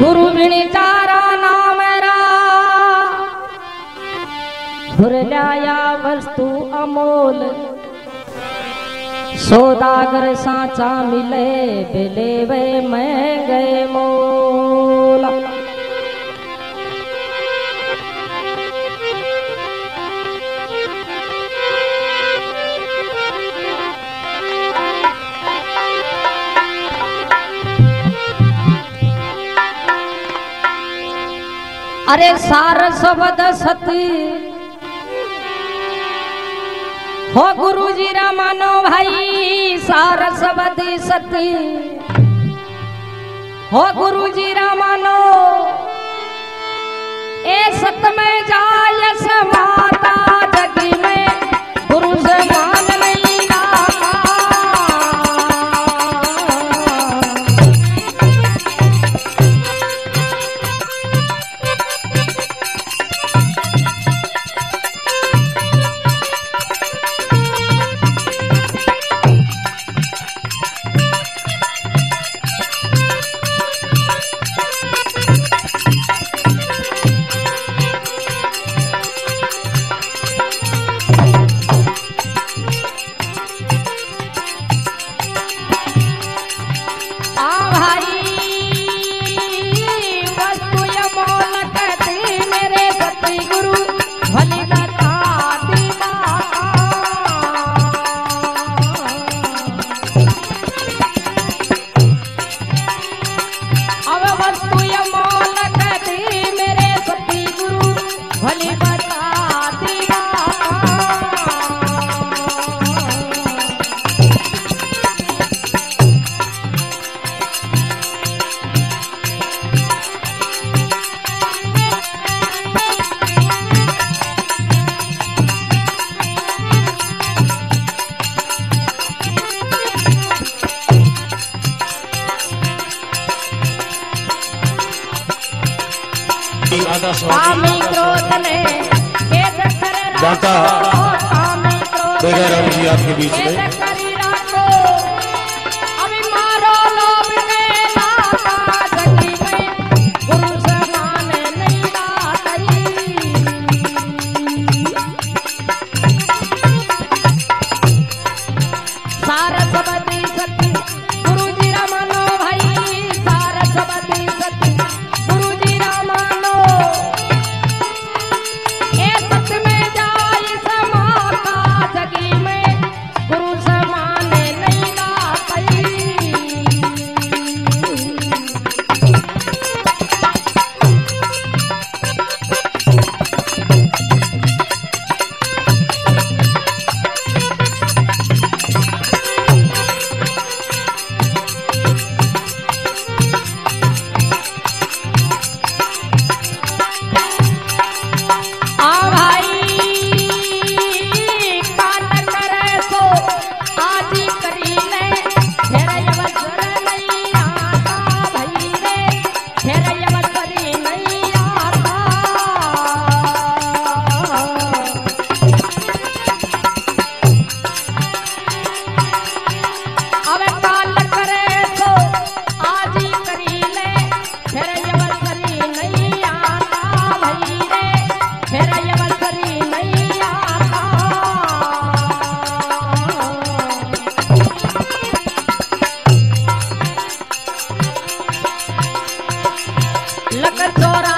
गुरु बिन चारा नाम लाया वस्तु अमोल। सौदागर साचा मिले बिले वे मैं गए मोला। अरे सारस्वत सती। हो गुरु जी रा मानो भाई सारस्वती सती। हो गुरु जी रा मानो ए सत में जा आपके बीच में। corazón.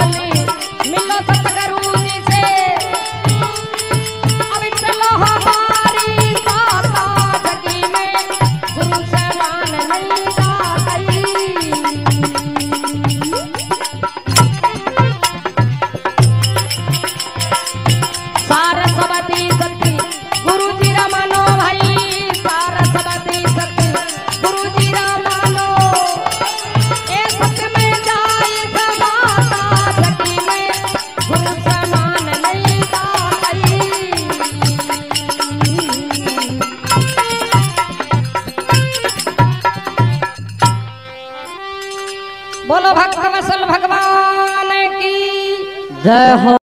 मिलो बोलो